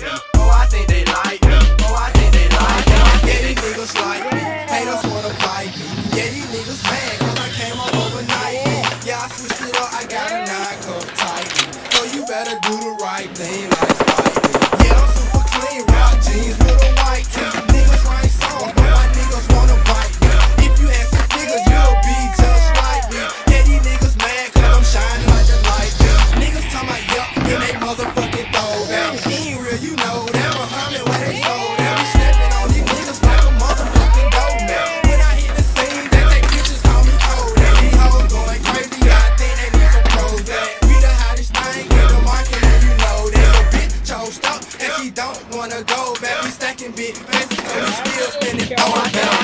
like me. Oh, I think they like me. Oh, I think they like me. Yeah, these niggas like me. Haters wanna fight me. Yeah, these niggas mad cause I came up overnight. Yeah, I switched it up. I got a nine cup tight. So you better do he don't wanna go back. We stacking big fences, but we still spinning on back.